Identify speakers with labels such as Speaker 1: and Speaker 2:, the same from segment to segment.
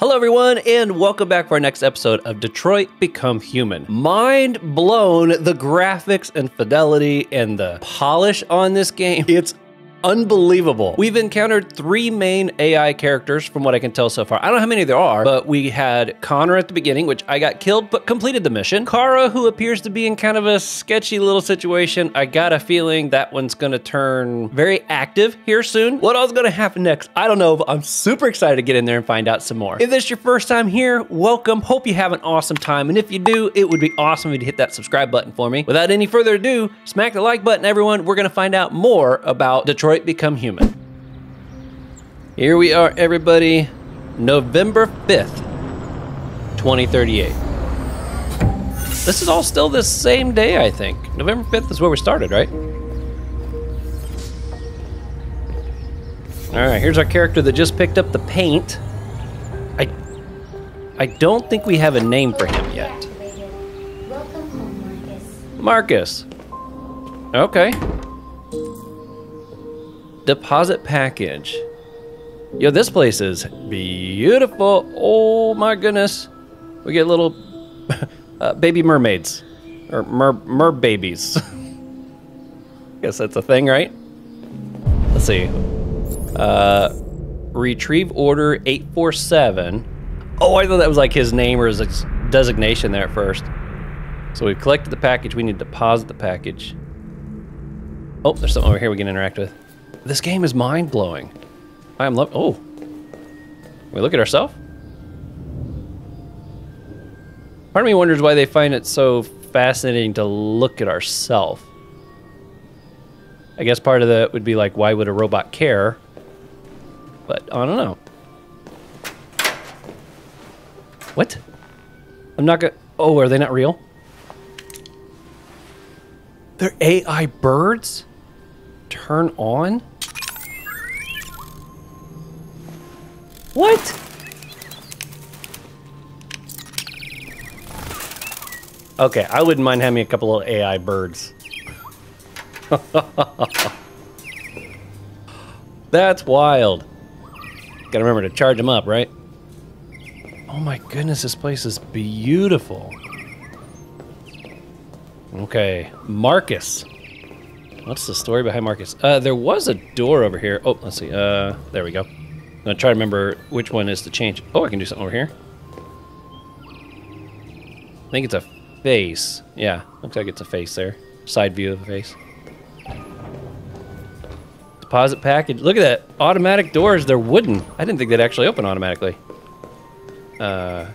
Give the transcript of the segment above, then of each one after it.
Speaker 1: Hello, everyone, and welcome back for our next episode of Detroit Become Human. Mind blown, the graphics and fidelity and the polish on this game. It's unbelievable. We've encountered three main AI characters from what I can tell so far. I don't know how many there are, but we had Connor at the beginning, which I got killed but completed the mission. Kara, who appears to be in kind of a sketchy little situation. I got a feeling that one's gonna turn very active here soon. What else gonna happen next? I don't know, but I'm super excited to get in there and find out some more. If this is your first time here, welcome. Hope you have an awesome time. And if you do, it would be awesome if you hit that subscribe button for me. Without any further ado, smack the like button, everyone. We're gonna find out more about Detroit Become Human. Here we are, everybody. November 5th, 2038. This is all still the same day, I think. November 5th is where we started, right? All right, here's our character that just picked up the paint. I, I don't think we have a name for him yet.
Speaker 2: Welcome home, Marcus.
Speaker 1: Marcus. Okay. Deposit package. Yo, this place is beautiful. Oh my goodness. We get little uh, baby mermaids. Or mer, mer babies. Guess that's a thing, right? Let's see. Uh, retrieve order 847. Oh, I thought that was like his name or his designation there at first. So we've collected the package. We need to deposit the package. Oh, there's something over here we can interact with. This game is mind blowing. I am love. Oh, we look at ourselves. Part of me wonders why they find it so fascinating to look at ourselves. I guess part of that would be like, why would a robot care? But I don't know. What? I'm not gonna. Oh, are they not real? They're AI birds? Turn on? What? Okay, I wouldn't mind having a couple of AI birds. That's wild. Gotta remember to charge them up, right? Oh my goodness, this place is beautiful. Okay, Marcus. What's the story behind Marcus? Uh, there was a door over here. Oh, let's see. Uh, there we go. I'm gonna try to remember which one is to change. Oh, I can do something over here. I think it's a face. Yeah, looks like it's a face there. Side view of a face. Deposit package. Look at that. Automatic doors. They're wooden. I didn't think they'd actually open automatically. Uh.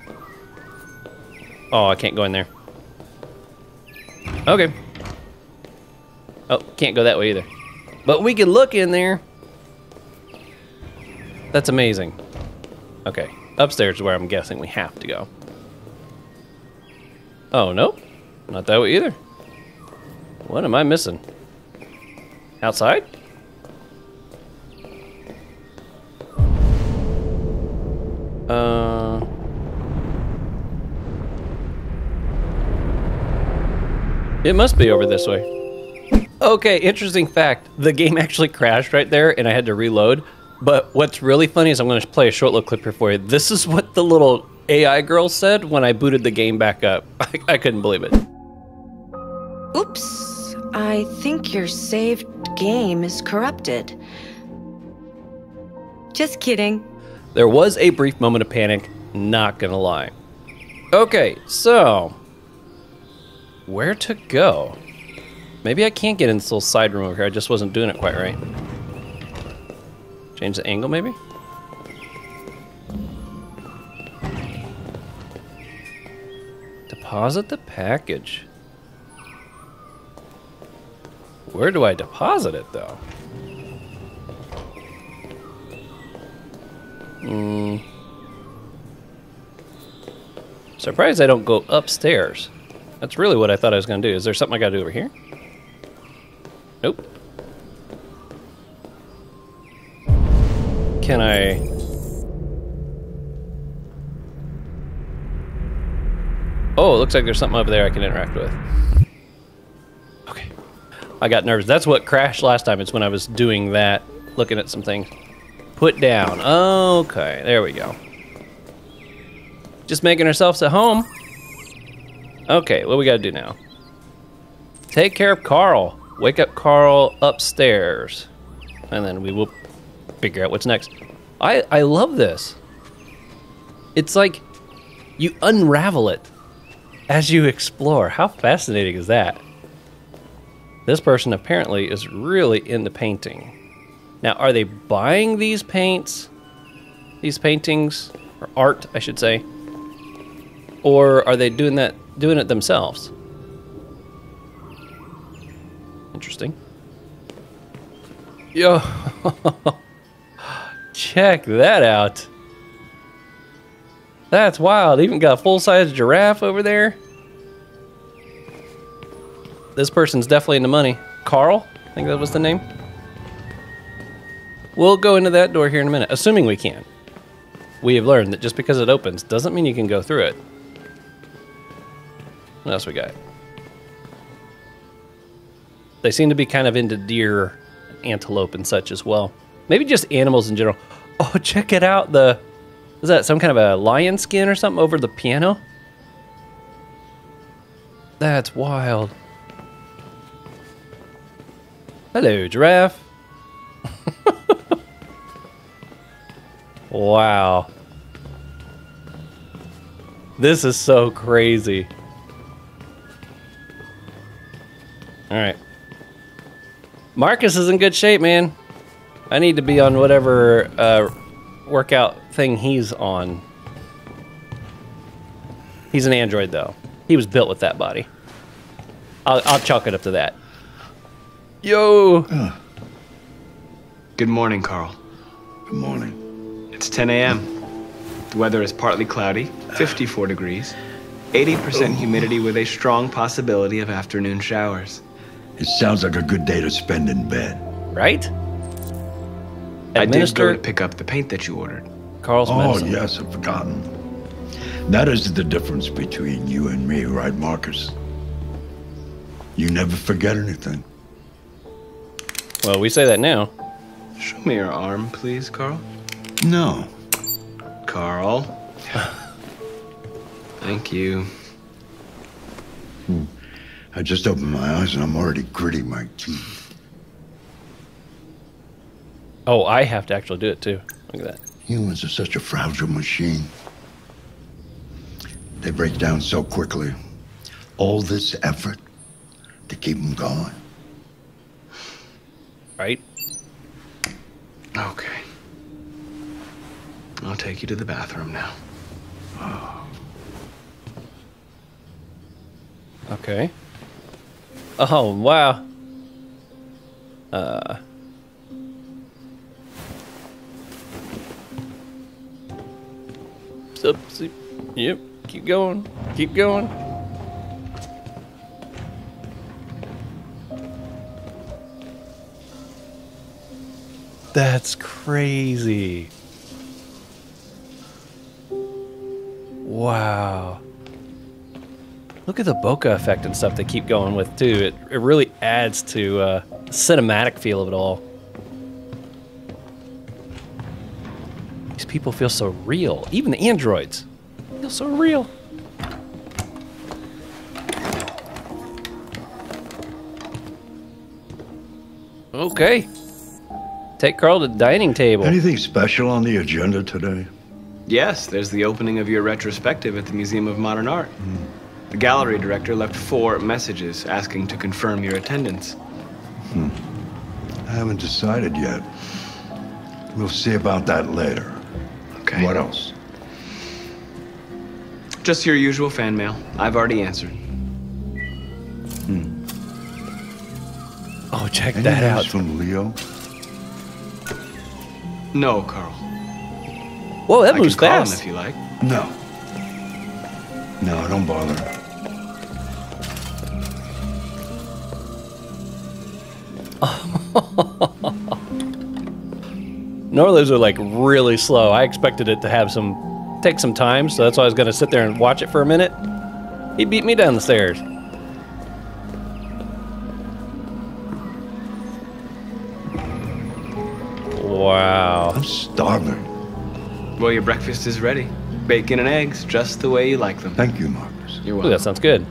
Speaker 1: Oh, I can't go in there. Okay. Oh, can't go that way either. But we can look in there. That's amazing. Okay. Upstairs is where I'm guessing we have to go. Oh, nope. Not that way either. What am I missing? Outside? Uh... It must be over this way. Okay, interesting fact. The game actually crashed right there and I had to reload. But what's really funny is I'm going to play a short little clip here for you. This is what the little AI girl said when I booted the game back up. I, I couldn't believe it.
Speaker 3: Oops. I think your saved game is corrupted. Just kidding.
Speaker 1: There was a brief moment of panic, not gonna lie. Okay, so where to go? Maybe I can't get in this little side room over here. I just wasn't doing it quite right. Change the angle, maybe? Deposit the package. Where do I deposit it, though? Hmm. Surprised I don't go upstairs. That's really what I thought I was going to do. Is there something I got to do over here? Nope. Can I... Oh, it looks like there's something over there I can interact with. Okay. I got nervous. That's what crashed last time. It's when I was doing that, looking at some things. Put down. Okay, there we go. Just making ourselves at home. Okay, what we gotta do now? Take care of Carl. Wake up Carl upstairs. And then we will figure out what's next. I, I love this. It's like you unravel it as you explore. How fascinating is that? This person apparently is really into painting. Now, are they buying these paints? These paintings or art, I should say. Or are they doing that doing it themselves? Interesting. Yo. Check that out. That's wild. Even got a full-size giraffe over there. This person's definitely in the money. Carl? I think that was the name. We'll go into that door here in a minute, assuming we can. We have learned that just because it opens doesn't mean you can go through it. What else we got? They seem to be kind of into deer, antelope, and such as well. Maybe just animals in general. Oh, check it out. The is that some kind of a lion skin or something over the piano? That's wild. Hello, giraffe. wow. This is so crazy. All right. Marcus is in good shape, man. I need to be on whatever uh, workout thing he's on. He's an android, though. He was built with that body. I'll, I'll chalk it up to that. Yo!
Speaker 4: Good morning, Carl.
Speaker 5: Good morning.
Speaker 4: It's 10 a.m. The weather is partly cloudy, 54 degrees, 80% humidity with a strong possibility of afternoon showers.
Speaker 5: It sounds like a good day to spend in bed.
Speaker 1: Right?
Speaker 4: I did go
Speaker 1: Administer
Speaker 4: to pick up the paint that you ordered.
Speaker 1: Carl's message.
Speaker 5: Oh,
Speaker 1: medicine.
Speaker 5: yes, I've forgotten. That is the difference between you and me, right, Marcus? You never forget anything.
Speaker 1: Well, we say that now.
Speaker 4: Show me your arm, please, Carl.
Speaker 5: No.
Speaker 4: Carl. Thank you. Hmm.
Speaker 5: I just opened my eyes and I'm already gritting my teeth.
Speaker 1: Oh, I have to actually do it too. Look at that.
Speaker 5: Humans are such a fragile machine. They break down so quickly. All this effort to keep them going.
Speaker 1: Right?
Speaker 4: Okay. I'll take you to the bathroom now.
Speaker 1: Okay. Oh, wow. Uh. Sup. Yep. Keep going. Keep going. That's crazy. Wow. Look at the bokeh effect and stuff they keep going with too. It, it really adds to uh, cinematic feel of it all. People feel so real. Even the androids feel so real. Okay. Take Carl to the dining table.
Speaker 5: Anything special on the agenda today?
Speaker 4: Yes, there's the opening of your retrospective at the Museum of Modern Art. The gallery director left four messages asking to confirm your attendance. Hmm.
Speaker 5: I haven't decided yet. We'll see about that later.
Speaker 4: Okay.
Speaker 5: What else?
Speaker 4: Just your usual fan mail. I've already answered. Hmm.
Speaker 1: Oh, check
Speaker 5: Any
Speaker 1: that
Speaker 5: news
Speaker 1: out.
Speaker 5: from Leo?
Speaker 4: No, Carl.
Speaker 1: Whoa, that
Speaker 4: I
Speaker 1: moves
Speaker 4: can call him if you like.
Speaker 5: No. No, don't bother.
Speaker 1: Northers are like really slow. I expected it to have some take some time, so that's why I was gonna sit there and watch it for a minute. He beat me down the stairs. Wow.
Speaker 5: I'm starving.
Speaker 4: Well, your breakfast is ready. Bacon and eggs, just the way you like them.
Speaker 5: Thank you, Marcus.
Speaker 4: You're
Speaker 1: Ooh,
Speaker 4: welcome.
Speaker 1: that sounds good.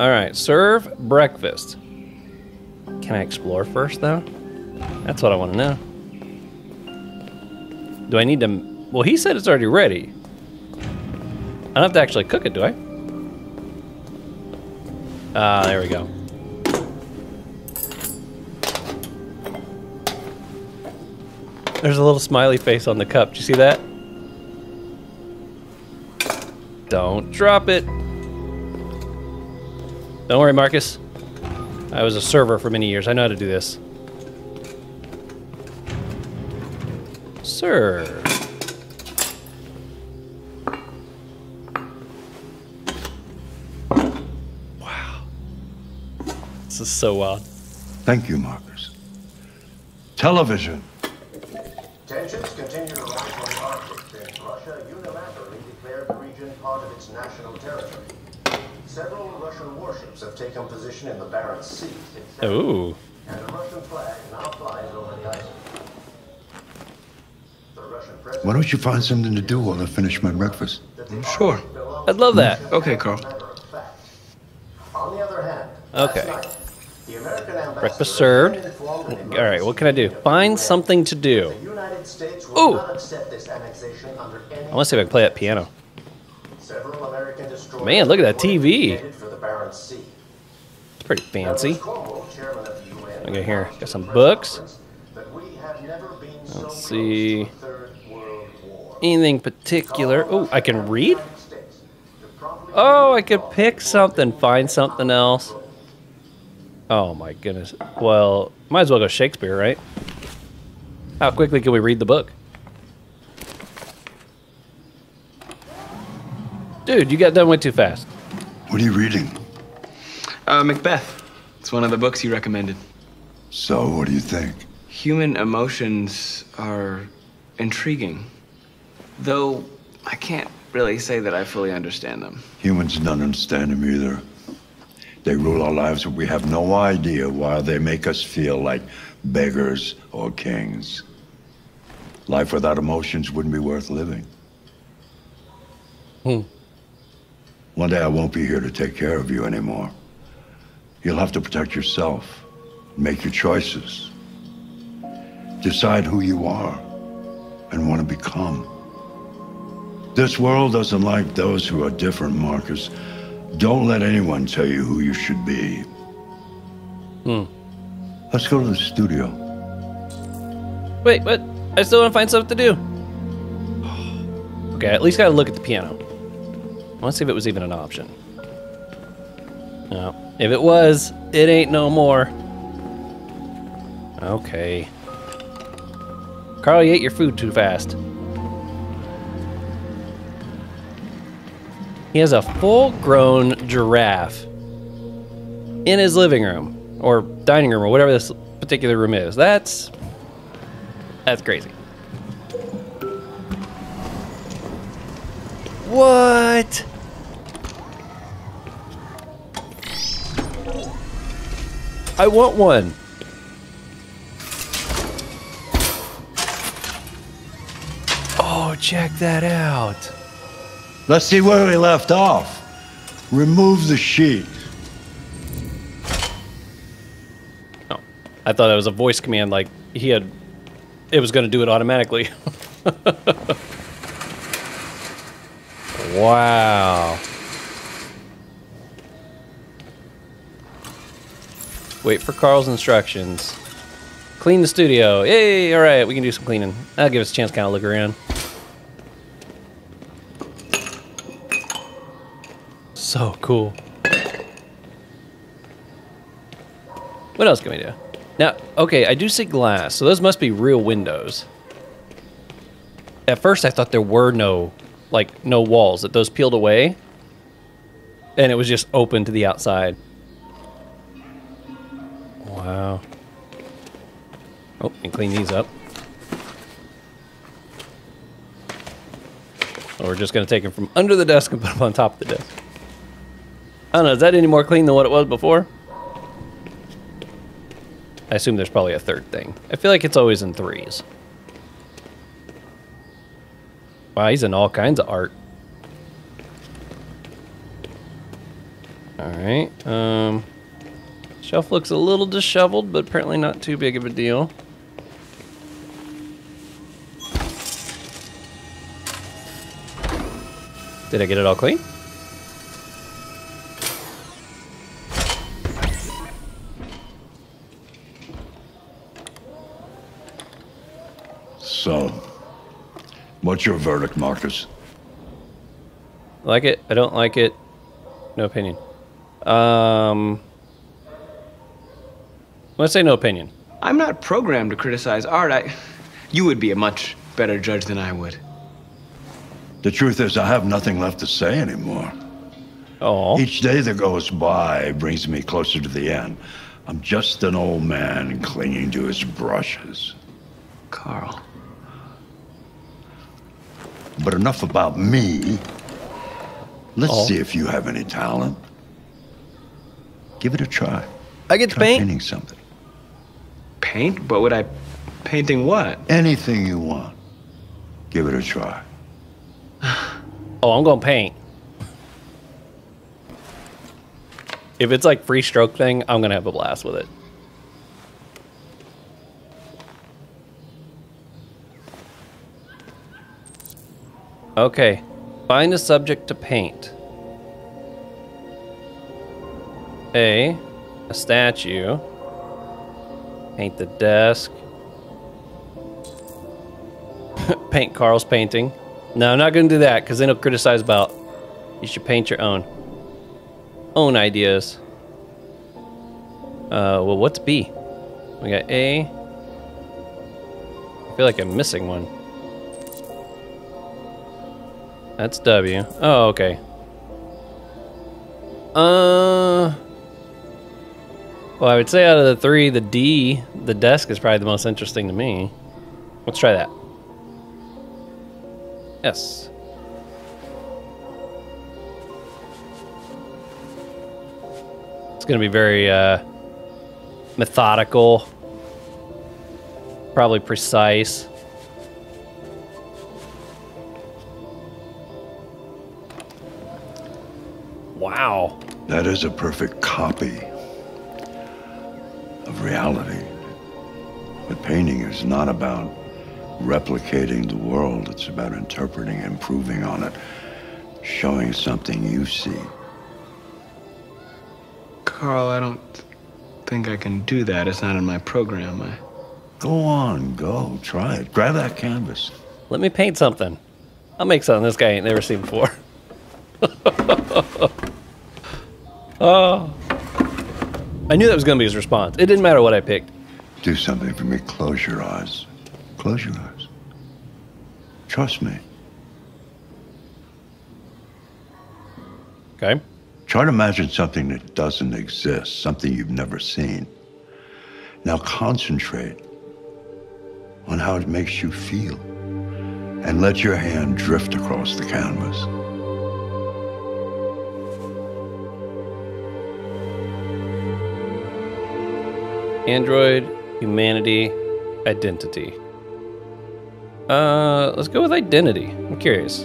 Speaker 1: All right, serve breakfast. Can I explore first, though? That's what I want to know. Do I need to? Well, he said it's already ready. I don't have to actually cook it, do I? Ah, there we go. There's a little smiley face on the cup. Do you see that? Don't drop it. Don't worry, Marcus. I was a server for many years. I know how to do this. Sir. Wow. This is so wild.
Speaker 5: Thank you, Marcus. Television.
Speaker 6: Tensions continue to rise on the Arctic since Russia unilaterally declared the region part of its national territory. Several Russian warships have taken position in the Barents Sea,
Speaker 1: Ooh.
Speaker 6: and a Russian flag now flies over the ice. The Russian president
Speaker 5: Why don't you find something to do while I finish my breakfast?
Speaker 4: Sure.
Speaker 1: I'd love that. Mm.
Speaker 4: Okay, Carl.
Speaker 6: as a matter of fact. On the other hand,
Speaker 1: Okay.
Speaker 6: the American
Speaker 1: Breakfast served. All right, what can I do? Find something to do.
Speaker 6: The United States will
Speaker 1: Ooh.
Speaker 6: not accept this annexation under any
Speaker 1: I want to see if I can play that piano.
Speaker 6: Several American destroyers
Speaker 1: Man, look at that TV.
Speaker 6: Headed For the
Speaker 1: It's pretty fancy.
Speaker 6: Douglas Cromwell, chairman of the UN,
Speaker 1: Okay, here, got some books.
Speaker 6: conference that we have never been so
Speaker 1: Let's see.
Speaker 6: to a third world war.
Speaker 1: Anything particular? Oh, I can read?
Speaker 6: United States to promptly
Speaker 1: Oh, I could pick something, find something else. Oh my goodness. Well, might as well go Shakespeare, right? How quickly can we read the book? Dude, you got done way too fast.
Speaker 5: What are you reading?
Speaker 4: Uh, Macbeth. It's one of the books you recommended.
Speaker 5: So, what do you think?
Speaker 4: Human emotions are intriguing. Though I can't really say that I fully understand them.
Speaker 5: Humans don't understand them either. They rule our lives, but we have no idea why they make us feel like beggars or kings. Life without emotions wouldn't be worth living.
Speaker 1: Hmm.
Speaker 5: One day I won't be here to take care of you anymore. You'll have to protect yourself, make your choices, decide who you are and want to become. This world doesn't like those who are different, Marcus. Don't let anyone tell you who you should be.
Speaker 1: Hmm.
Speaker 5: Let's go to the studio.
Speaker 1: Wait, but I still want to find something to do. Okay, at least gotta look at the piano. I want to see if it was even an option. No. If it was, it ain't no more. Okay. Carl, you ate your food too fast. He has a full grown giraffe in his living room or dining room or whatever this particular room is. That's that's crazy. What? I want one. Oh, check that out.
Speaker 5: Let's see where we left off. Remove the sheet.
Speaker 1: Oh, I thought that was a voice command, like he had, it was going to do it automatically. wow. Wait for Carl's instructions. Clean the studio. Yay! All right, we can do some cleaning. That'll give us a chance to kind of look around. So cool. What else can we do? Now, okay, I do see glass, so those must be real windows. At first, I thought there were no, like, no walls, that those peeled away, and it was just open to the outside. Clean these up. We're just going to take them from under the desk and put them on top of the desk. I don't know, is that any more clean than what it was before? I assume there's probably a third thing. I feel like it's always in threes. Wow, he's in all kinds of art. Alright, um... Shelf looks a little disheveled, but apparently not too big of a deal. Did I get it all clean?
Speaker 5: So, what's your verdict, Marcus?
Speaker 1: Like it? I don't like it. No opinion. Um, let's say no opinion.
Speaker 4: I'm not programmed to criticize art. I, you would be a much better judge than I would.
Speaker 5: The truth is, I have nothing left to say anymore.
Speaker 1: Oh,
Speaker 5: Each day that goes by brings me closer to the end. I'm just an old man clinging to his brushes.
Speaker 4: Carl.
Speaker 5: But enough about me. Let's
Speaker 1: Oh.
Speaker 5: see if you have any talent. Give it a try.
Speaker 1: I get to
Speaker 5: Try
Speaker 1: paint.
Speaker 5: painting something.
Speaker 4: Paint? But would I. Painting what?
Speaker 5: Anything you want. Give it a try.
Speaker 1: Oh, I'm gonna paint. If it's like free stroke thing, I'm gonna have a blast with it. Okay, find a subject to paint. A, a statue. Paint the desk. paint Carl's painting. No, I'm not going to do that because then he'll criticize about. You should paint your own. Own ideas. Uh, well, what's B? We got A. I feel like I'm missing one. That's W. Oh, okay. Uh. Well, I would say out of the three, the D, the desk is probably the most interesting to me. Let's try that. Yes. It's going to be very uh, methodical, probably precise. Wow.
Speaker 5: That is a perfect copy of reality. But painting is not about replicating the world, it's about interpreting, improving on it, showing something you see.
Speaker 4: Carl, I don't think I can do that. It's not in my program. I...
Speaker 5: Go on, go, try it. Grab that canvas.
Speaker 1: Let me paint something. I'll make something this guy ain't never seen before. oh. I knew that was going to be his response. It didn't matter what I picked.
Speaker 5: Do something for me. Close your eyes. Close your eyes. Trust me.
Speaker 1: Okay.
Speaker 5: Try to imagine something that doesn't exist, something you've never seen. Now concentrate on how it makes you feel and let your hand drift across the canvas.
Speaker 1: Android, humanity, identity. Uh, let's go with identity. I'm curious.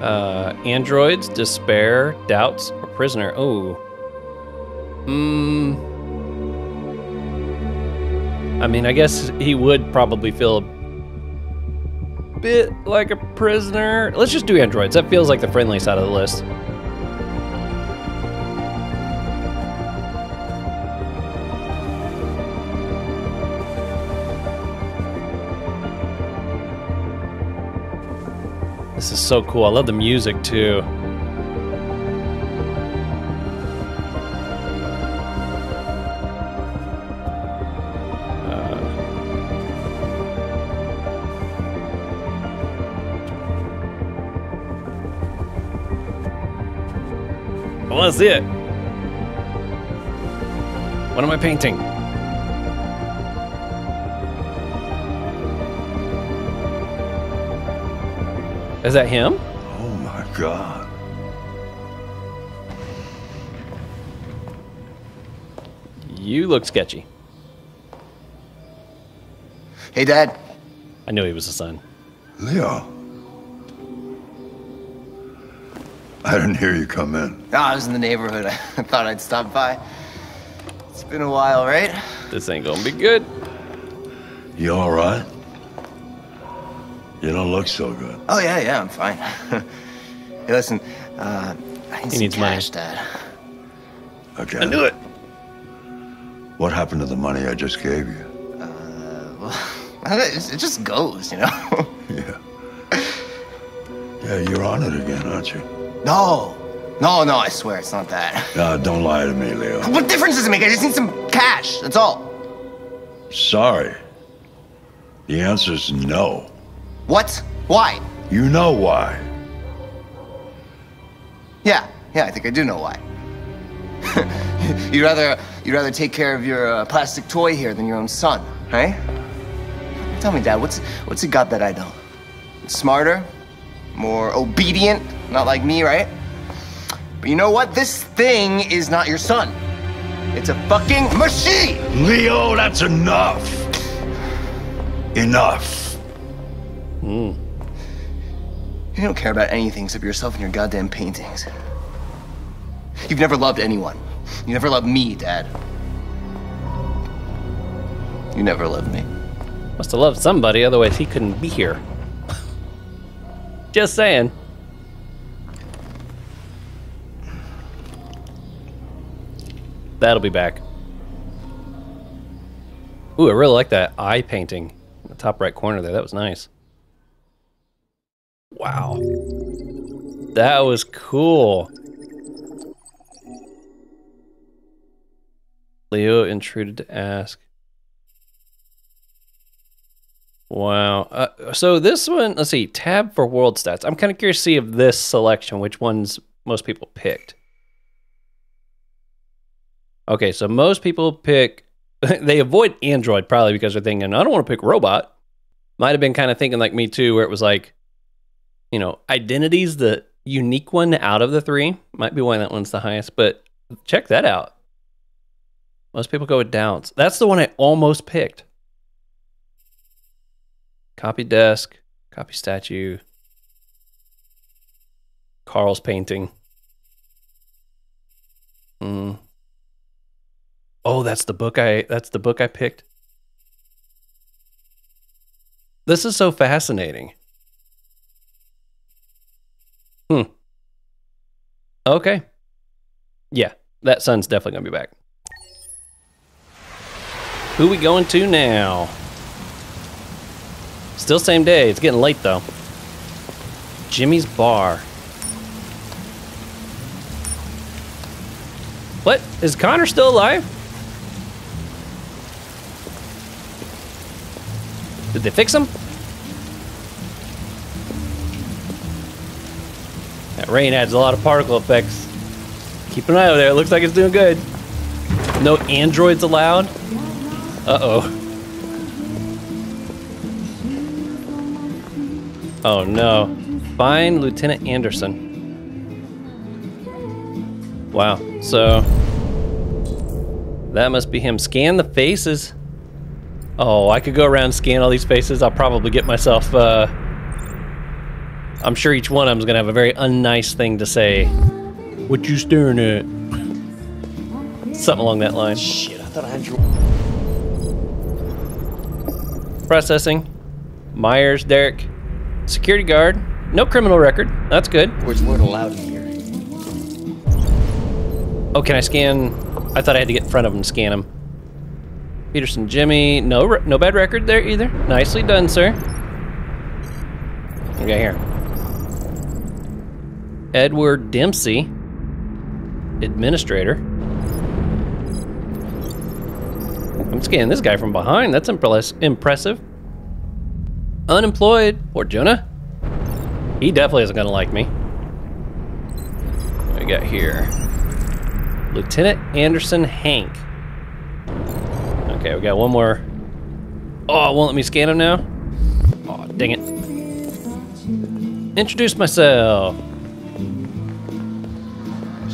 Speaker 1: Uh, androids, despair, doubts, or prisoner. Oh. Hmm. I mean, I guess he would probably feel a bit like a prisoner. Let's just do androids. That feels like the friendly side of the list. This is so cool. I love the music too. Want to see it. What am I painting? Is that him?
Speaker 5: Oh my God.
Speaker 1: You look sketchy.
Speaker 6: Hey, Dad.
Speaker 1: I knew he was a son.
Speaker 5: Leo. I didn't hear you come in.
Speaker 6: Oh, I was in the neighborhood. I thought I'd stop by. It's been a while, right?
Speaker 1: This ain't gonna be good.
Speaker 5: You all right? You don't look so good.
Speaker 6: Oh, yeah, yeah, I'm fine. hey, listen, uh, I need some
Speaker 1: needs money.
Speaker 6: cash, Dad.
Speaker 5: Okay.
Speaker 1: I knew it.
Speaker 5: What happened to the money I just gave you?
Speaker 6: It it just goes, you know?
Speaker 5: Yeah. Yeah, you're on it again, aren't you?
Speaker 6: no. No, no, I swear it's not that.
Speaker 5: Nah, don't lie to me, Leo.
Speaker 6: What difference does it make? I just need some cash. That's all.
Speaker 5: Sorry. The answer's no.
Speaker 6: What? Why?
Speaker 5: You know why.
Speaker 6: Yeah, yeah, I think I do know why. you'd rather you'd rather take care of your uh, plastic toy here than your own son, right? Tell me, Dad, what's what's it got that I don't? Smarter, more obedient, not like me, right? But you know what? This thing is not your son. It's a fucking machine.
Speaker 5: Leo, that's enough. Enough. Mm.
Speaker 6: You don't care about anything except yourself and your goddamn paintings. You've never loved anyone. You never loved me, Dad. You never loved me.
Speaker 1: Must have loved somebody, otherwise he couldn't be here. Just saying. That'll be back. Ooh, I really like that eye painting in the top right corner there. That was nice. Wow. That was cool. Leo intruded to ask. Wow. Uh, so this one, let's see, tab for world stats. I'm kind of curious to see if this selection, which ones most people picked. Okay, so most people pick, they avoid Android probably because they're thinking, I don't want to pick robot. Might have been kind of thinking like me too, where it was like, you know, identity's the unique one out of the three. Might be why that one's the highest, but check that out. Most people go with Downs. That's the one I almost picked. Copy desk, copy statue, Carl's painting. Mm. Oh, that's the book I that's the book I picked. This is so fascinating. Hmm. Okay. Yeah, that son's definitely gonna be back. Who we going to now? Still same day. It's getting late though. Jimmy's Bar. What? Is Connor still alive? Did they fix him? Rain adds a lot of particle effects. Keep an eye out there. It looks like it's doing good. No androids allowed. Uh oh. Oh no. Find Lieutenant Anderson. Wow. So that must be him. Scan the faces. Oh, I could go around scan all these faces. I'll probably get myself. Uh, I'm sure each one of them's gonna have a very unnice thing to say. What you staring at? Something along that line.
Speaker 7: Shit, I thought I had your.
Speaker 1: Processing. Myers, Derek. Security guard. No criminal record. That's good.
Speaker 7: Words weren't allowed in here.
Speaker 1: Oh, can I scan? I thought I had to get in front of him to scan him. Peterson Jimmy. No, no bad record there either. Nicely done, sir. What we got here? Edward Dempsey, administrator. I'm scanning this guy from behind. That's impress- impressive. Unemployed. Poor Jonah. He definitely isn't gonna like me. What we got here? Lieutenant Anderson Hank. Okay, we got one more. Oh, won't let me scan him now? Oh, dang it. Introduce myself.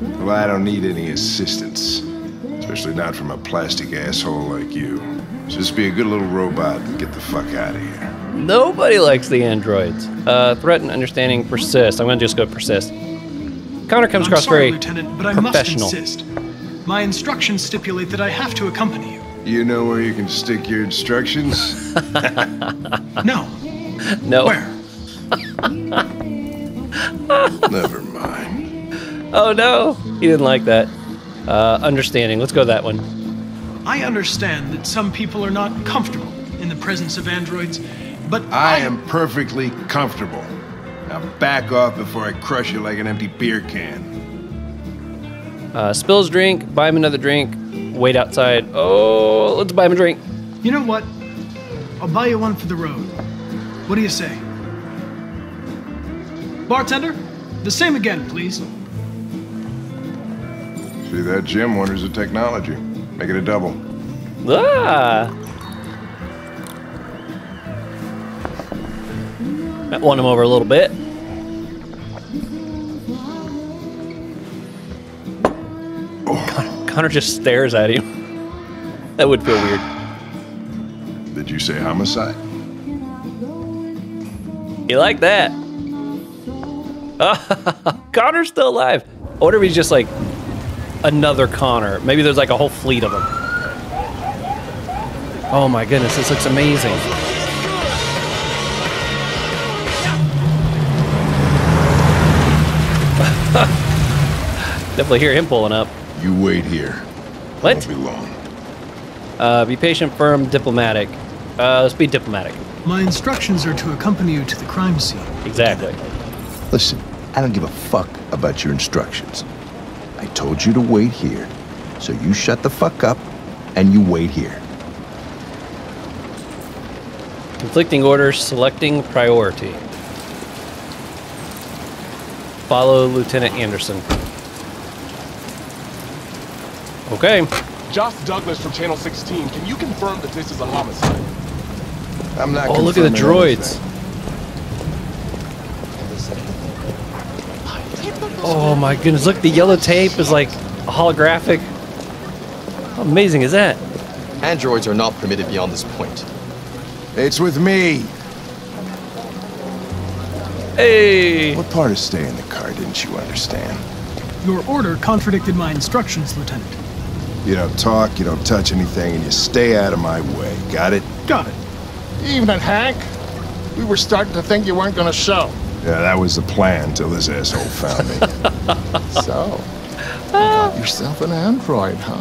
Speaker 8: Well, I don't need any assistance. Especially not from a plastic asshole like you. Just be a good little robot and get the fuck out of here.
Speaker 1: Nobody likes the androids. Uh, threat and understanding persist. I'm going to just go persist. Connor comes
Speaker 9: I'm
Speaker 1: across
Speaker 9: sorry,
Speaker 1: very
Speaker 9: Lieutenant, but I
Speaker 1: professional.
Speaker 9: must insist. My instructions stipulate that I have to accompany you.
Speaker 8: You know where you can stick your instructions?
Speaker 9: No.
Speaker 1: No.
Speaker 9: Where?
Speaker 8: Never mind.
Speaker 1: Oh no, he didn't like that. Uh, understanding. Let's go that one.
Speaker 9: I understand that some people are not comfortable in the presence of androids, but
Speaker 8: I am perfectly comfortable. Now back off before I crush you like an empty beer can.
Speaker 1: Uh, spills drink. Buy him another drink. Wait outside. Oh, let's buy him a drink.
Speaker 9: You know what? I'll buy you one for the road. What do you say? Bartender, the same again, please.
Speaker 8: See that, Jim? Wonders of technology. Make it a double.
Speaker 1: Ah. That won him over a little bit. Con- Connor just stares at him. That would feel weird.
Speaker 8: Did you say homicide?
Speaker 1: You like that? Connor's still alive. I wonder if he's just like another Connor. Maybe there's like a whole fleet of them. Oh my goodness, this looks amazing. Definitely hear him pulling up.
Speaker 8: You wait here.
Speaker 1: What?
Speaker 8: Won't be long.
Speaker 1: Uh, be patient, firm, diplomatic. Uh, let's be diplomatic.
Speaker 9: My instructions are to accompany you to the crime scene.
Speaker 1: Exactly.
Speaker 8: Listen, I don't give a fuck about your instructions. I told you to wait here. So you shut the fuck up and you wait here.
Speaker 1: Conflicting orders, selecting priority. Follow Lieutenant Anderson. Okay.
Speaker 10: Josh Douglas from Channel 16. Can you confirm that this is a homicide?
Speaker 8: I'm not
Speaker 1: Oh, look at the
Speaker 8: confirming
Speaker 1: droids. Oh my goodness, look, the yellow tape is like holographic. How amazing is that?
Speaker 7: Androids are not permitted beyond this point.
Speaker 8: It's with me.
Speaker 1: Hey!
Speaker 8: What part of stay in the car didn't you understand?
Speaker 9: Your order contradicted my instructions, Lieutenant.
Speaker 8: You don't talk, you don't touch anything, and you stay out of my way. Got it?
Speaker 9: Got it.
Speaker 11: Evening, Hank. We were starting to think you weren't going to show.
Speaker 8: Yeah, that was the plan till this asshole found me.
Speaker 11: So, you got yourself an android, huh?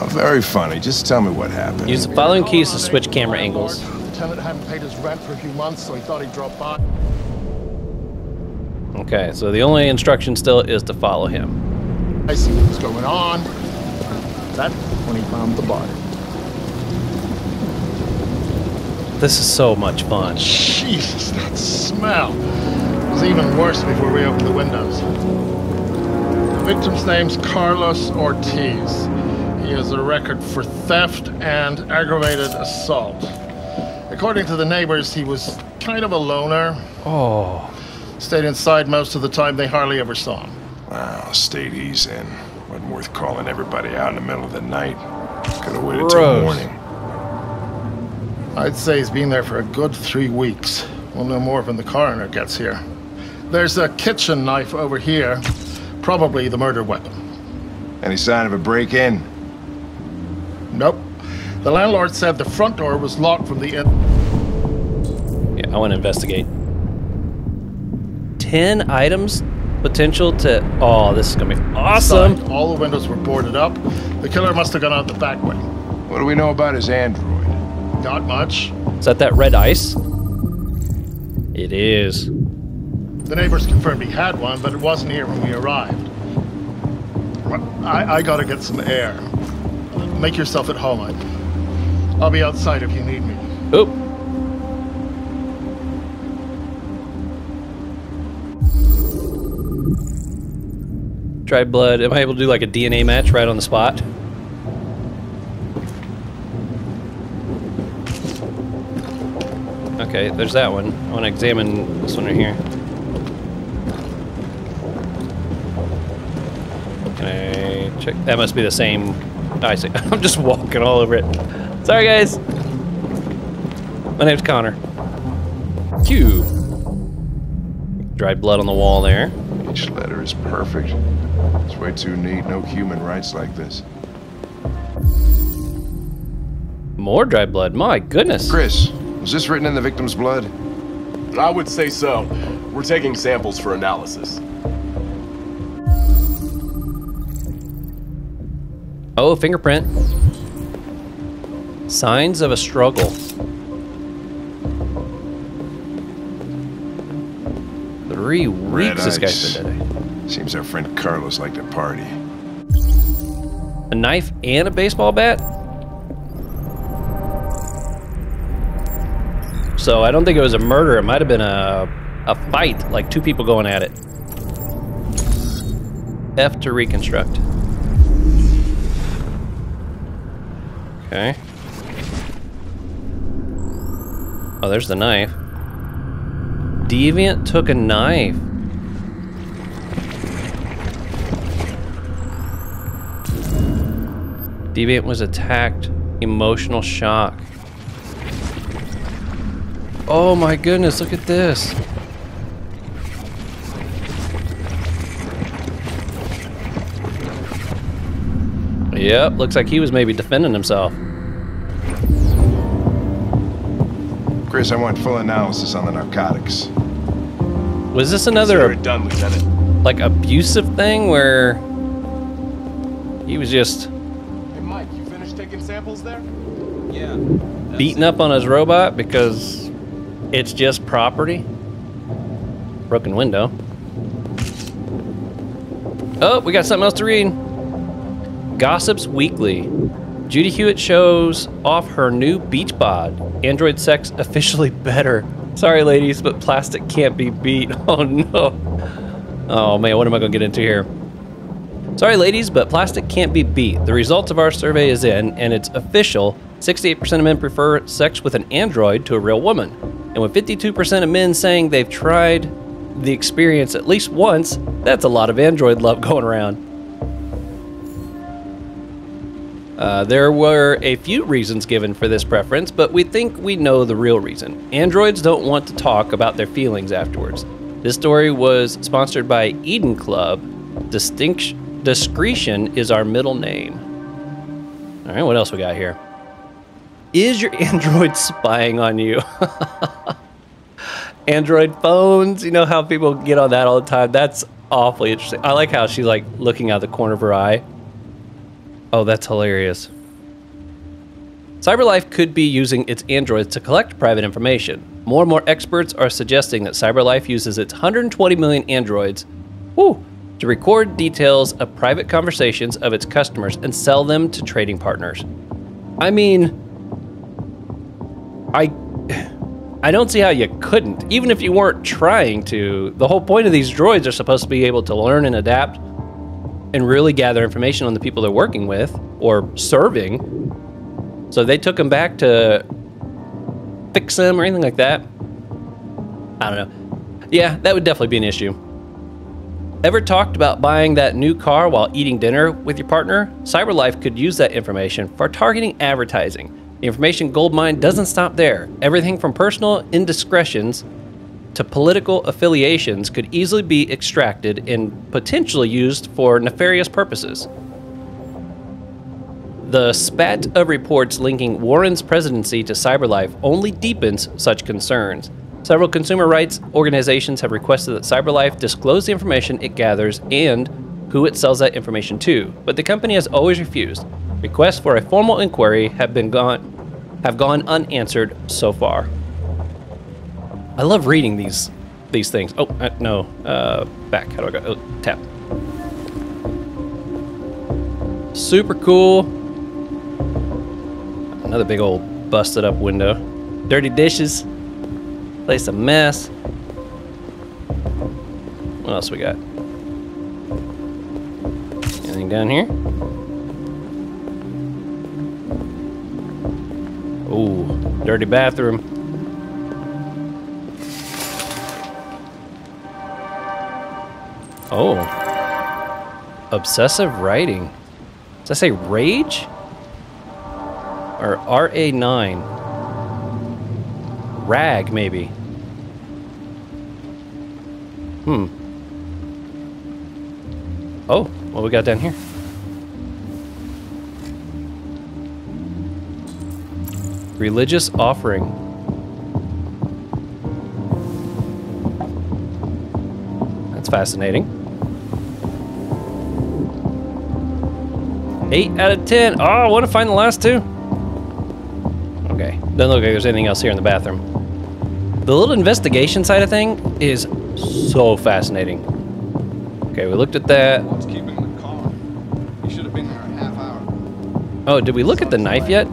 Speaker 8: oh, very funny. Just tell me what happened.
Speaker 1: Use the following keys to switch camera angles.
Speaker 11: Lieutenant hadn't paid his rent for a few months, so he thought he'd drop by.
Speaker 1: Okay, so the only instruction still is to follow him.
Speaker 11: I see what's going on. That's when he found the body.
Speaker 1: This is so much fun.
Speaker 11: Jesus, that smell. It was even worse before we opened the windows. The victim's name's Carlos Ortiz. He has a record for theft and aggravated assault. According to the neighbors, he was kind of a loner.
Speaker 1: Oh.
Speaker 11: Stayed inside most of the time. They hardly ever saw him.
Speaker 8: Wow, state he's in. Wasn't worth calling everybody out in the middle of the night. Could have waited
Speaker 1: Gross.
Speaker 8: till morning.
Speaker 11: I'd say he's been there for a good three weeks. We'll know more when the coroner gets here. There's a kitchen knife over here. Probably the murder weapon.
Speaker 8: Any sign of a break-in?
Speaker 11: Nope. The landlord said the front door was locked from the in.
Speaker 1: Yeah, I want to investigate. 10 items potential to. Oh, this is going to be awesome.
Speaker 11: Inside, All the windows were boarded up. The killer must have gone out the back way.
Speaker 8: What do we know about his android?
Speaker 11: Not much.
Speaker 1: Is that that red ice? It is.
Speaker 11: The neighbors confirmed he had one, but it wasn't here when we arrived. I, I gotta get some air. make yourself at home. I, I'll be outside if you need me.
Speaker 1: Oop. Dried blood. Am I able to do like a DNA match right on the spot? Okay, there's that one. I want to examine this one right here. Can I check? That must be the same. Oh, I see. I'm just walking all over it. Sorry, guys. My name's Connor. Q. Dried blood on the wall there.
Speaker 8: Each letter is perfect. It's way too neat. No human writes like this.
Speaker 1: More dried blood. My goodness.
Speaker 8: Chris, was this written in the victim's blood?
Speaker 10: I would say so. We're taking samples for analysis.
Speaker 1: Oh, fingerprint. Signs of a struggle. Three weeks this guy's been dead.
Speaker 8: Seems our friend Carlos liked to party.
Speaker 1: A knife and a baseball bat? So I don't think it was a murder. It might have been a, a fight, like two people going at it. F to reconstruct. Okay. Oh, there's the knife. Deviant took a knife. Deviant was attacked. Emotional shock. Oh my goodness, look at this. Yep, looks like he was maybe defending himself.
Speaker 8: Chris, I want full analysis on the narcotics.
Speaker 1: Was this another
Speaker 10: done, Lieutenant.
Speaker 1: like abusive thing where he was just
Speaker 10: Hey, Mike, you finished taking samples there?
Speaker 4: Yeah.
Speaker 1: beating up on his robot because it's just property? Broken window. Oh, we got something else to read. Gossips Weekly. Judy Hewitt shows off her new beach bod. Android sex officially better. Sorry, ladies, but plastic can't be beat. Oh no. Oh man, what am I gonna get into here? Sorry, ladies, but plastic can't be beat. The results of our survey is in, and it's official. 68% of men prefer sex with an android to a real woman. And with 52% of men saying they've tried the experience at least once, that's a lot of android love going around. Uh, there were a few reasons given for this preference, but we think we know the real reason. Androids don't want to talk about their feelings afterwards. This story was sponsored by Eden Club. Distinct, discretion is our middle name. All right, what else we got here? Is your Android spying on you? Android phones, you know how people get on that all the time? That's awfully interesting. I like how she's like looking out the corner of her eye. Oh, that's hilarious. CyberLife could be using its androids to collect private information. More and more experts are suggesting that CyberLife uses its 120 million androids whew, to record details of private conversations of its customers and sell them to trading partners. I mean, I I don't see how you couldn't, even if you weren't trying to. The whole point of these droids are supposed to be able to learn and adapt and really gather information on the people they're working with or serving. So they took them back to fix them or anything like that. I don't know. Yeah, that would definitely be an issue. Ever talked about buying that new car while eating dinner with your partner? CyberLife could use that information for targeting advertising. The information goldmine doesn't stop there. Everything from personal indiscretions to political affiliations could easily be extracted and potentially used for nefarious purposes. The spat of reports linking Warren's presidency to CyberLife only deepens such concerns. Several consumer rights organizations have requested that CyberLife disclose the information it gathers and who it sells that information to, but the company has always refused. Requests for a formal inquiry have been gone have gone unanswered so far. I love reading these these things. Oh uh, no, uh, back. How do I go? Oh, tap. Super cool. Another big old busted up window. Dirty dishes. Place a mess. What else we got? Anything down here? Ooh, dirty bathroom. Oh. Obsessive writing. Does that say rage? Or RA9? Rag, maybe. Hmm. Oh, what we got down here? Religious offering. That's fascinating. 8 out of 10. Oh, I want to find the last two. Okay, doesn't look like there's anything else here in the bathroom. The little investigation side of thing is so fascinating. Okay, we looked at that.
Speaker 12: What's keeping the car? You should have been there a half hour.
Speaker 1: Oh, did we look at the knife yet?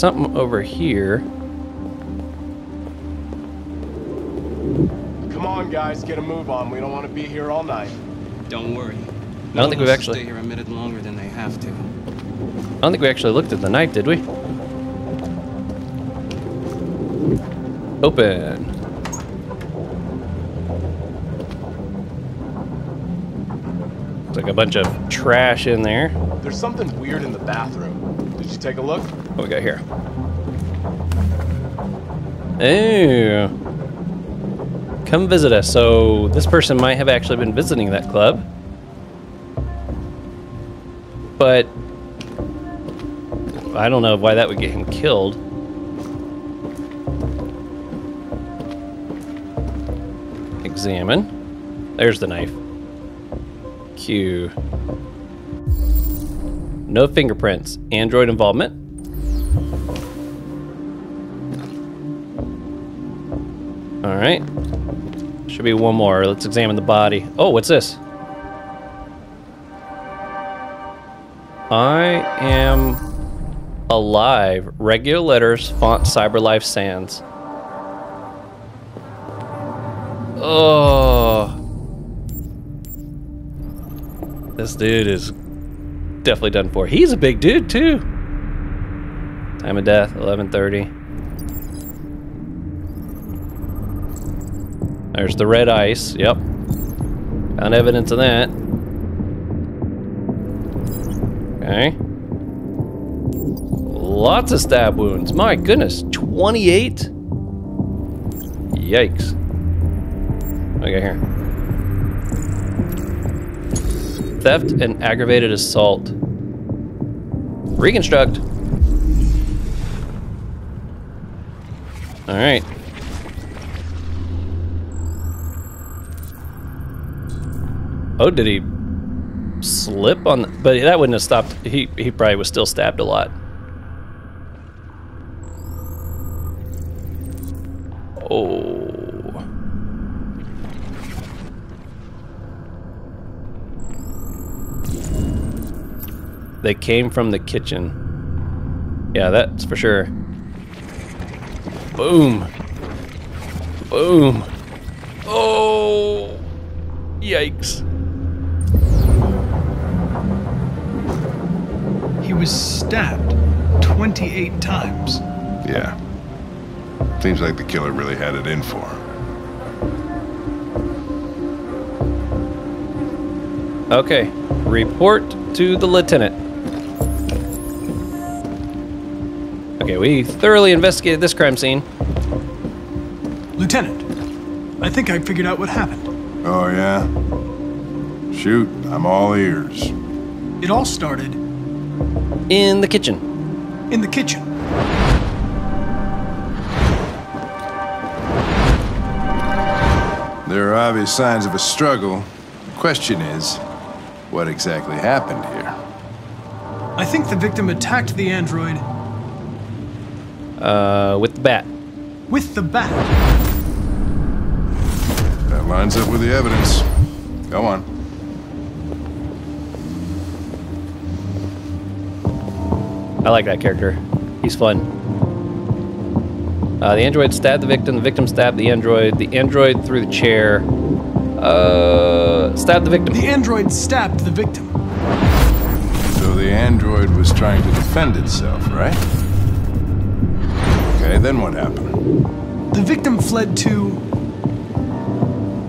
Speaker 1: Something over here.
Speaker 10: Come on, guys, get a move on. We don't want to be here all night.
Speaker 4: Don't worry.
Speaker 1: I don't think we've actually.
Speaker 4: Stay here a minute longer than they have to.
Speaker 1: I don't think we actually looked at the knife, did we? Open. Looks like a bunch of trash in there.
Speaker 10: There's something weird in the bathroom. Did you take a look?
Speaker 1: What we got here? Ooh. Come visit us. So this person might have actually been visiting that club. But I don't know why that would get him killed. Examine. There's the knife. Q. No fingerprints. Android involvement. All right. Should be one more. Let's examine the body. Oh, what's this? I am alive. Regular letters, font Cyberlife Sans. Oh. This dude is definitely done for. He's a big dude too. Time of death, 1130. There's the red ice. Yep. Found evidence of that. Okay. Lots of stab wounds. My goodness. 28? Yikes. Okay, here. Theft and aggravated assault. Reconstruct. All Oh, did he slip on? The, but that wouldn't have stopped. He he probably was still stabbed a lot. Oh. They came from the kitchen. Yeah, that's for sure. Boom. Boom. Oh. Yikes.
Speaker 9: He was stabbed 28 times.
Speaker 8: Yeah. Seems like the killer really had it in for him.
Speaker 1: Okay, report to the lieutenant. Okay, we thoroughly investigated this crime scene.
Speaker 9: Lieutenant, I think I figured out what happened.
Speaker 8: Oh, yeah? Shoot, I'm all ears.
Speaker 9: It all started
Speaker 1: in the kitchen.
Speaker 9: In the kitchen.
Speaker 8: There are obvious signs of a struggle. The question is, what exactly happened here?
Speaker 9: I think the victim attacked the android.
Speaker 1: Uh, with the bat.
Speaker 9: With the bat.
Speaker 8: That lines up with the evidence. Go on.
Speaker 1: I like that character. He's fun. Uh, the android stabbed the victim. The victim stabbed the android. The android threw the chair. Uh, stabbed the victim.
Speaker 9: The android stabbed the victim.
Speaker 8: So the android was trying to defend itself, right? Okay, then what happened?
Speaker 9: The victim fled to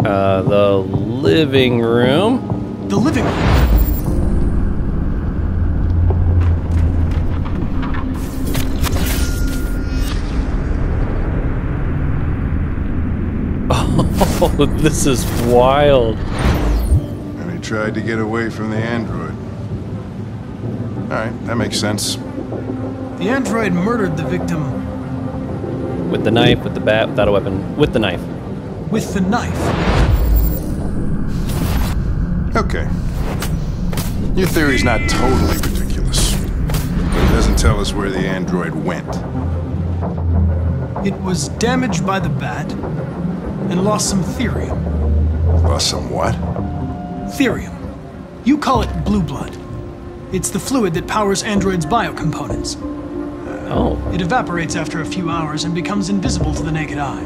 Speaker 1: Uh, the living room.
Speaker 9: the living room.
Speaker 1: This is wild.
Speaker 8: And he tried to get away from the android. Alright, that makes sense.
Speaker 9: The android murdered the victim
Speaker 1: With the knife, with the bat, without a weapon. With the knife.
Speaker 9: with the knife.
Speaker 8: Okay. Your theory's not totally ridiculous. But it doesn't tell us where the android went.
Speaker 9: It was damaged by the bat and lost some thirium.
Speaker 8: Lost some what?
Speaker 9: Thirium. You call it blue blood. It's the fluid that powers androids' biocomponents.
Speaker 1: Oh.
Speaker 9: It evaporates after a few hours and becomes invisible to the naked eye.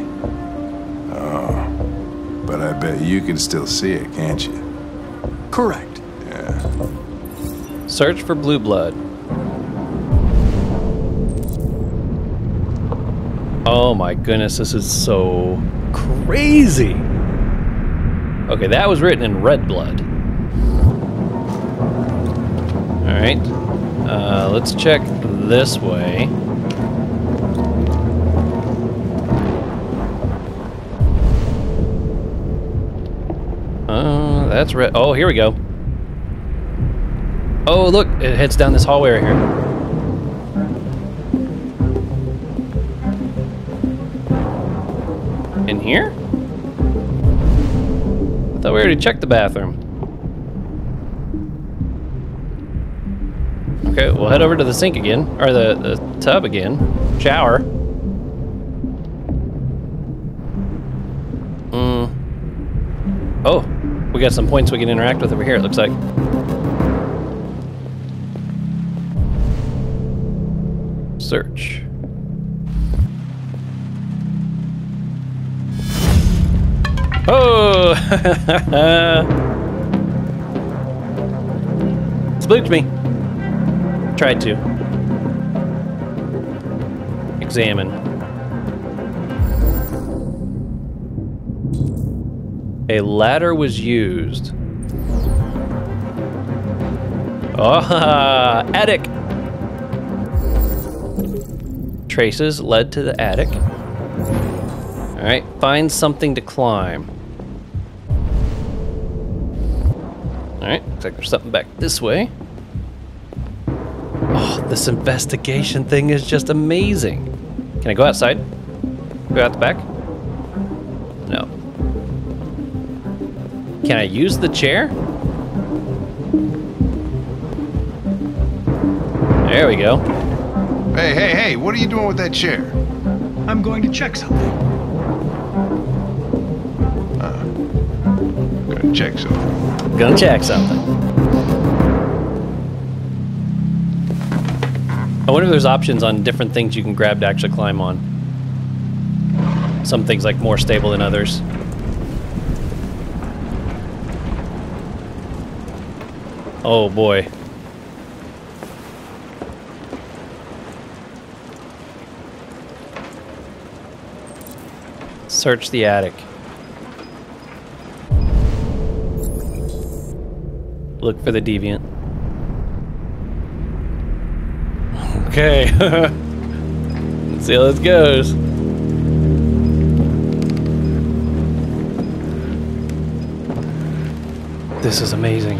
Speaker 8: Oh. But I bet you can still see it, can't you?
Speaker 9: Correct.
Speaker 8: Yeah.
Speaker 1: Search for blue blood. Oh my goodness, this is so crazy. Okay, that was written in red blood. All right. Uh, let's check this way. Uh, that's red. Oh, here we go. Oh, look, it heads down this hallway right here. Already checked the bathroom. Okay, we'll head over to the sink again, or the, the tub again. Shower. Mm. Oh, we got some points we can interact with over here, it looks like. Search. Oh! Spooked me. Tried to. Examine. A ladder was used. Oh, attic! Traces led to the attic. Alright, find something to climb. Like there's something back this way. Oh, this investigation thing is just amazing. Can I go outside? Go out the back? No. Can I use the chair? There we go.
Speaker 8: Hey, hey, hey, what are you doing with that chair?
Speaker 9: I'm going to check something.
Speaker 8: Check something.
Speaker 1: Gonna check something. I wonder if there's options on different things you can grab to actually climb on. Some things like more stable than others. Oh boy. Search the attic. Look for the deviant. Okay. Let's see how this goes. This is amazing.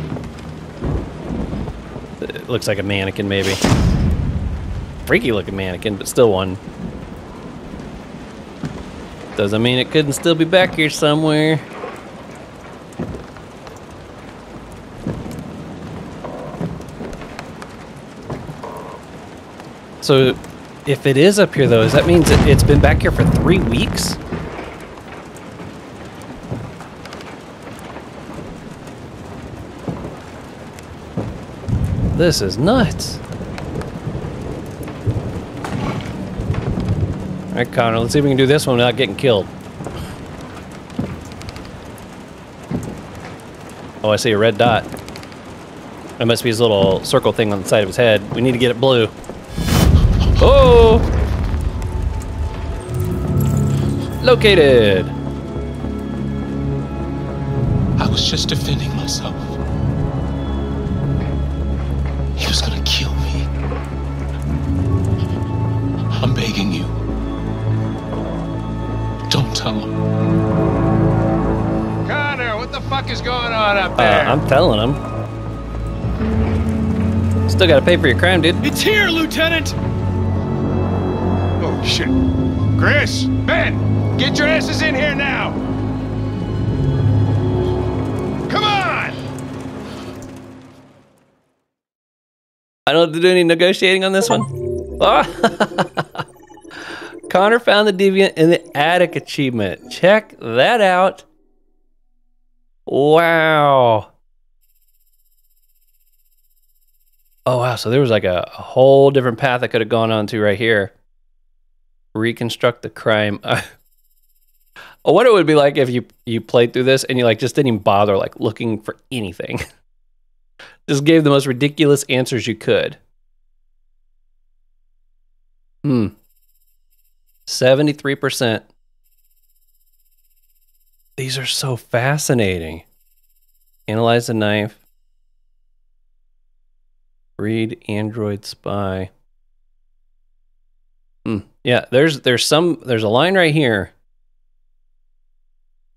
Speaker 1: It looks like a mannequin, maybe. Freaky looking mannequin, but still one. Doesn't mean it couldn't still be back here somewhere. So, if it is up here, though, does that mean that it's been back here for three weeks? This is nuts. All right, Connor, let's see if we can do this one without getting killed. Oh, I see a red dot. That must be his little circle thing on the side of his head. We need to get it blue. Located!
Speaker 13: I was just defending myself. He was gonna kill me. I'm begging you. Don't tell him.
Speaker 12: Connor, what the fuck is going on up
Speaker 1: Uh,
Speaker 12: there?
Speaker 1: I'm telling him. Still gotta pay for your crime, dude.
Speaker 9: It's here, Lieutenant!
Speaker 12: Oh, shit. Chris, Ben, get your asses in here now. Come on!
Speaker 1: I don't have to do any negotiating on this one. Ah. Connor found the deviant in the attic achievement. Check that out. Wow. Oh wow, so there was like a, a whole different path I could have gone on to right here. Reconstruct the crime. What it would be like if you you played through this and you like just didn't even bother like looking for anything. just gave the most ridiculous answers you could. Hmm. 73%. These are so fascinating. Analyze the knife. Read Android spy. Hmm. Yeah, there's there's some there's a line right here.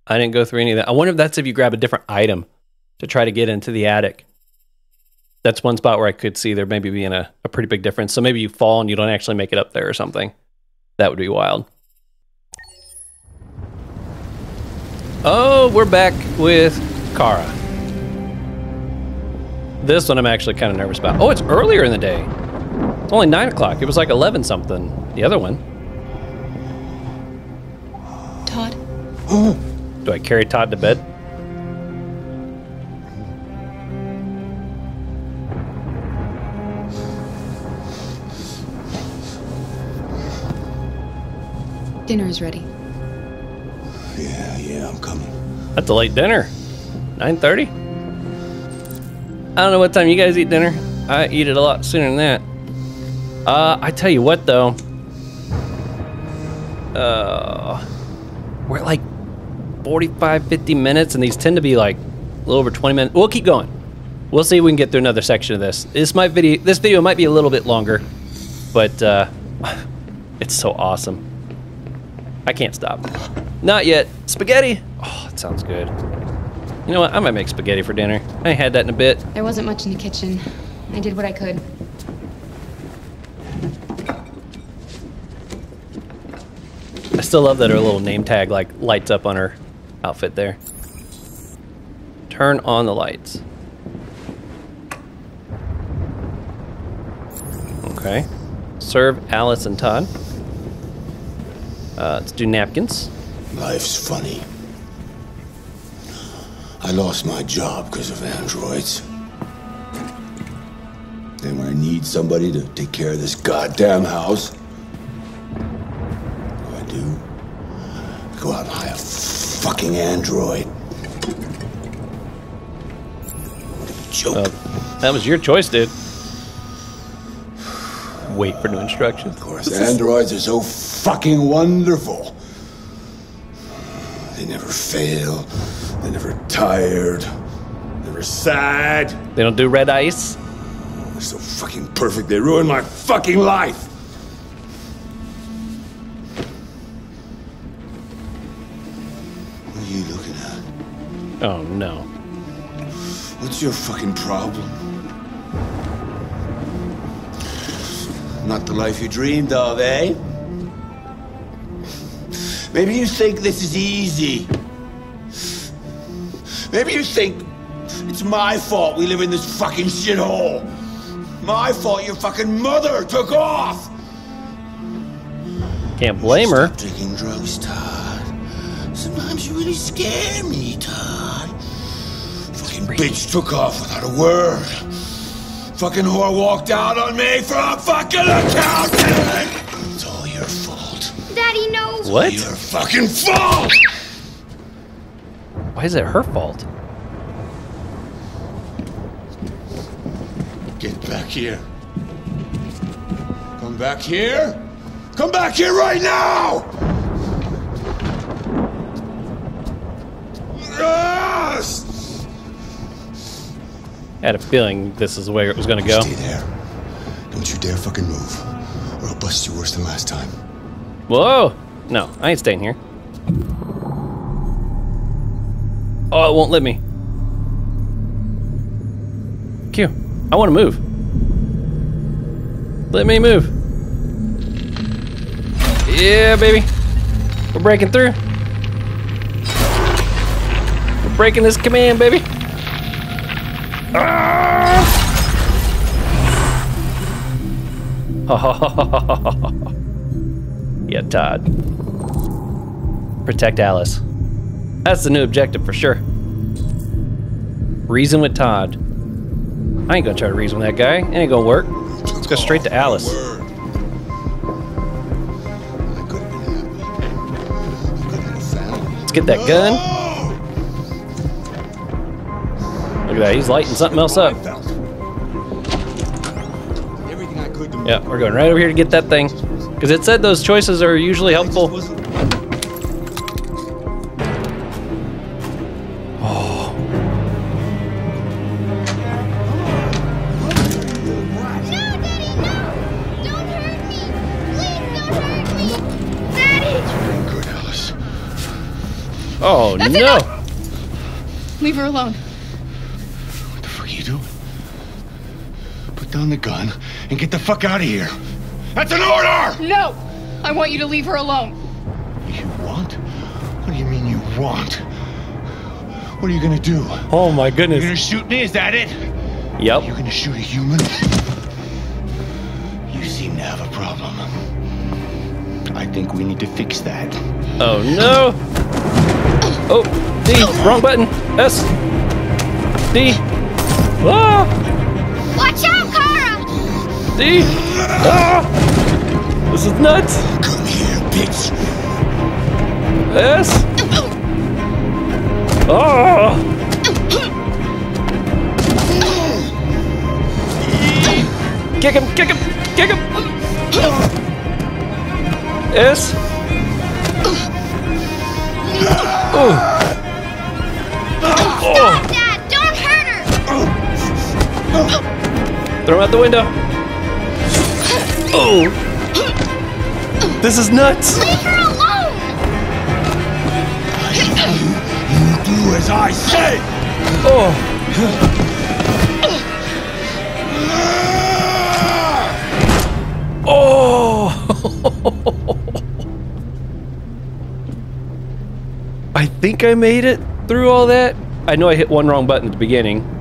Speaker 1: I didn't go through any of that. I wonder if that's if you grab a different item to try to get into the attic. That's one spot where I could see there maybe being a, a pretty big difference. So maybe you fall and you don't actually make it up there or something. That would be wild. Oh, we're back with Kara. This one I'm actually kind of nervous about. Oh, it's earlier in the day. It's only 9 o'clock. It was like 11 something. The other one.
Speaker 14: Todd?
Speaker 1: Oh, Do I carry Todd to bed?
Speaker 14: Dinner is ready.
Speaker 15: Yeah, yeah, I'm coming.
Speaker 1: That's a late dinner. 9.30? I don't know what time you guys eat dinner. I eat it a lot sooner than that. Uh, I tell you what, though. Uh, we're like 45, 50 minutes, and these tend to be like a little over 20 minutes. We'll keep going. We'll see if we can get through another section of this. This might video. This video might be a little bit longer, but uh, it's so awesome. I can't stop. Not yet. Spaghetti. Oh, that sounds good. You know what? I might make spaghetti for dinner. I ain't had that in a bit.
Speaker 14: There wasn't much in the kitchen. I did what I could.
Speaker 1: I still love that her little name tag like lights up on her outfit there. Turn on the lights. Okay. Serve Alice and Todd. Uh, let's do napkins.
Speaker 15: Life's funny. I lost my job because of androids. Then when I need somebody to take care of this goddamn house, I do? I go out and hire a fucking android. Joke.
Speaker 1: Uh, that was your choice, dude. Wait for new instructions.
Speaker 15: Of course, androids are so fucking wonderful. They never fail. They're never tired. Never sad.
Speaker 1: They don't do red ice.
Speaker 15: They're so fucking perfect. They ruin my fucking life.
Speaker 1: Oh no.
Speaker 15: What's your fucking problem? Not the life you dreamed of, eh? Maybe you think this is easy. Maybe you think it's my fault we live in this fucking shithole. My fault your fucking mother took off.
Speaker 1: Can't blame her.
Speaker 15: Stop taking drugs, Todd. Sometimes you really scare me, Todd. Fucking bitch took off without a word. Fucking whore walked out on me for a fucking accountant. It's all your fault.
Speaker 2: Daddy, Daddy, no!
Speaker 1: What?
Speaker 15: Your fucking fault!
Speaker 1: Why is it her fault?
Speaker 15: Get back here. Come back here. Come back here right now! Yes!
Speaker 1: I had a feeling this is the way it was going to go.
Speaker 15: Stay there. Don't you dare fucking move, or I'll bust you worse than last time.
Speaker 1: Whoa! No, I ain't staying here. Oh, it won't let me. Q, I want to move. Let me move. Yeah, baby. We're breaking through. We're breaking this command, baby. Ah! yeah, Todd. Protect Alice. That's the new objective for sure. Reason with Todd. I ain't gonna try to reason with that guy. It ain't gonna work. Let's go straight to Alice. Let's get that gun. Look at that, he's lighting something else up. Yeah, we're going right over here to get that thing. Because it said those choices are usually helpful. Oh. Oh
Speaker 14: That's
Speaker 1: no!
Speaker 14: enough! Leave her alone.
Speaker 15: Down the gun and get the fuck out of here. That's an order!
Speaker 14: No! I want you to leave her alone.
Speaker 15: You want? What do you mean you want? What are you gonna do?
Speaker 1: Oh my goodness.
Speaker 15: You're gonna shoot me? Is that it?
Speaker 1: Yep.
Speaker 15: You're gonna shoot a human? You seem to have a problem. I think we need to fix that.
Speaker 1: Oh no! Oh, D, wrong button. S. D. Ah!
Speaker 2: Watch out,
Speaker 1: Ah! This is nuts.
Speaker 15: Come here, bitch.
Speaker 1: Yes. Ah! Kick him! Kick him! Kick him! Yes. Oh.
Speaker 2: Stop that! Don't hurt her!
Speaker 1: Throw him out the window. Oh. This is nuts.
Speaker 2: Leave her alone!
Speaker 15: You do as I say!
Speaker 1: Oh. Oh. I think I made it through all that. I know I hit one wrong button at the beginning.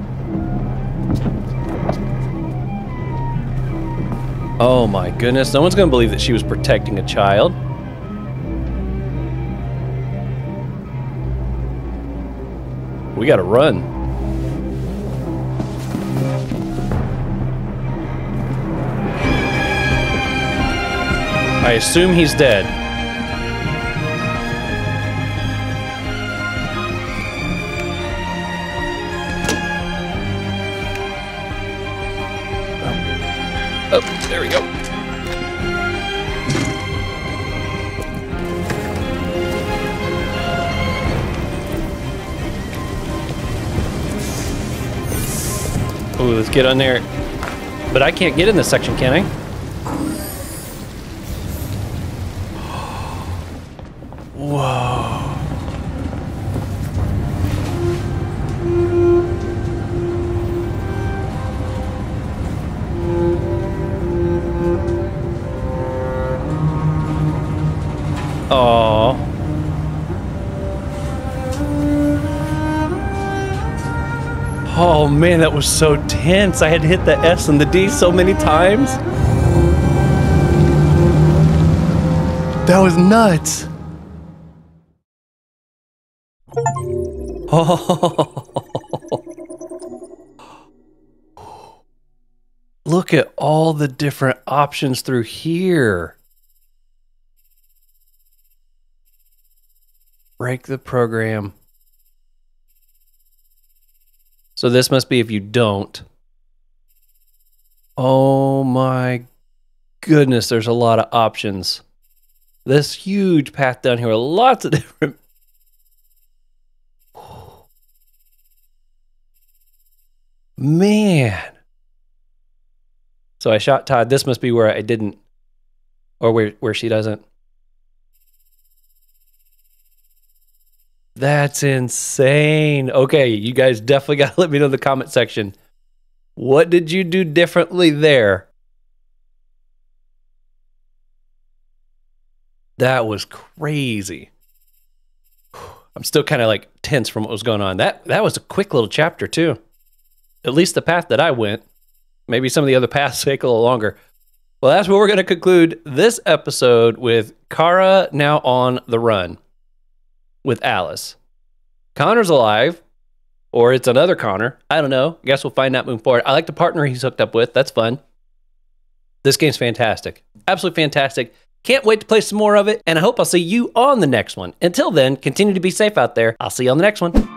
Speaker 1: Oh my goodness, no one's gonna believe that she was protecting a child. We gotta run. I assume he's dead. Ooh, let's get on there. But I can't get in this section, can I? Man, that was so tense. I had hit the S and the D so many times. That was nuts. Oh. Look at all the different options through here. Break the program. So this must be if you don't. Oh my goodness, there's a lot of options. This huge path down here, lots of different. Man. So I shot Todd. This must be where I didn't, or where where she doesn't. That's insane. Okay, you guys definitely got to let me know in the comment section. What did you do differently there? That was crazy. I'm still kind of like tense from what was going on. That that was a quick little chapter too. At least the path that I went. Maybe some of the other paths take a little longer. Well, that's where we're going to conclude this episode with Kara now on the run with Alice. Connor's alive, or it's another Connor. I don't know. I Guess we'll find out moving forward. I like the partner he's hooked up with. That's fun. This game's fantastic. Absolutely fantastic. Can't wait to play some more of it, and I hope I'll see you on the next one. Until then, continue to be safe out there. I'll see you on the next one.